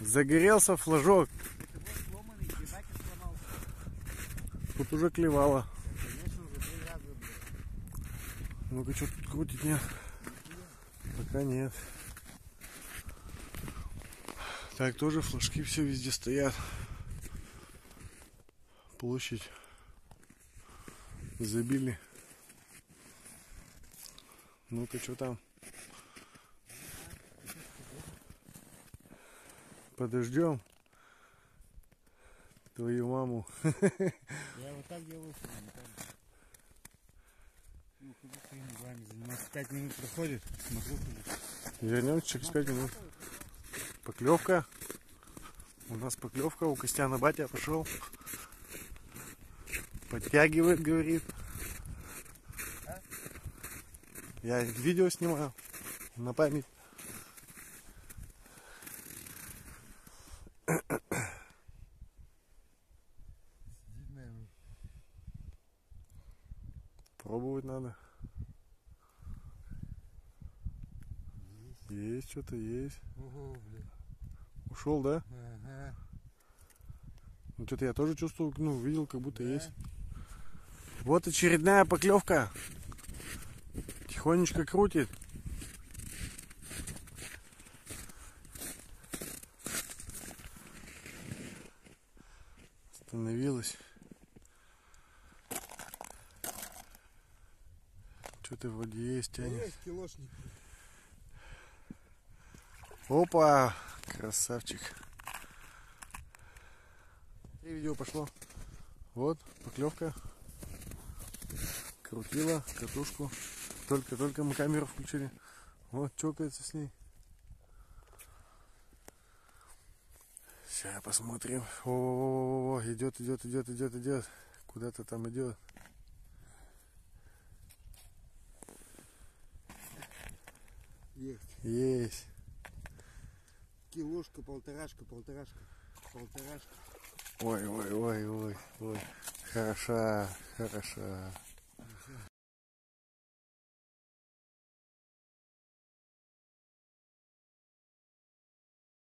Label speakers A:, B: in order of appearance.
A: Загорелся флажок. Тут уже клевало. Ну-ка, что тут крутить нет? Пока нет. Так, тоже флажки все везде стоят. Площадь забили. Ну-ка, что там? Подождем твою маму.
B: Я вот так делаю. Ну, ходи своими делами заниматься. Пять минут проходит, смотрю.
A: Вернемся через пять минут. Поклевка. У нас поклевка. У Костяна батя пошел. Подтягивает, говорит. Я видео снимаю. На память. Пробовать надо. Есть что-то, есть.
B: Ого, блядь.
A: Ушел, да?
B: Ага.
A: Ну что-то я тоже чувствовал, ну, видел, как будто
B: Да.
A: есть. Вот очередная поклевка. Тихонечко крутит. Остановилась. Вроде есть, тянет.
B: Есть килошник.
A: Опа! Красавчик. И видео пошло. Вот, поклевка. Крутила катушку. Только-только мы камеру включили. Вот, чокается с ней. Сейчас посмотрим. О, идет, идет, идет, идет, идет. Куда-то там идет.
B: Есть.
A: Есть.
B: Килошка, полторашка, полторашка. Полторашка.
A: Ой, ой, ой, ой, ой. Хороша, хороша.